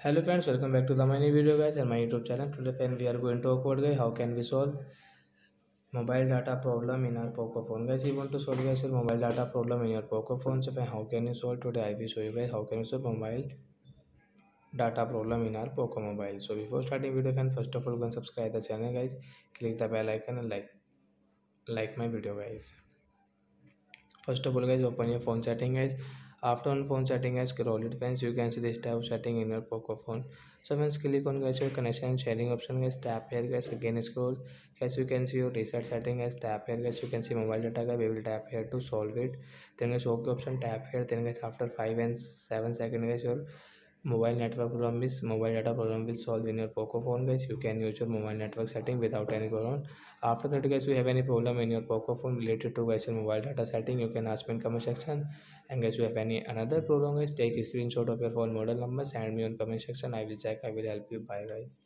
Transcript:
Hello friends, welcome back to the mini video guys and my YouTube channel. Today friends, we are going to talk about guys how can we solve mobile data problem in our Poco phone. Guys, you want to solve guys mobile data problem in your Poco phone. So how can you solve? Today I will show you guys how can you solve mobile data problem in our Poco mobile. So before starting video friends, first of all go and subscribe the channel guys, click the bell icon and like my video guys. First of all guys, open your phone setting guys. After on phone setting has scrolled, friends, you can see this type of setting in your Poco phone. So friends, click on guys your connection sharing option guys. Tap here guys. Again scroll. Guys, you can see your reset setting guys. Tap here guys. You can see mobile data guys. We will tap here to solve it. Then guys, OK option. Tap here. Then guys, after five and seven second guys, your mobile network problem is mobile data problem will solve in your poco phone guys you can use your mobile network setting without any problem after that guys you have any problem in your poco phone related to guys your mobile data setting you can ask me in comment section and guys you have any another problem guys take a screenshot of your phone model number send me on comment section i will check i will help you bye guys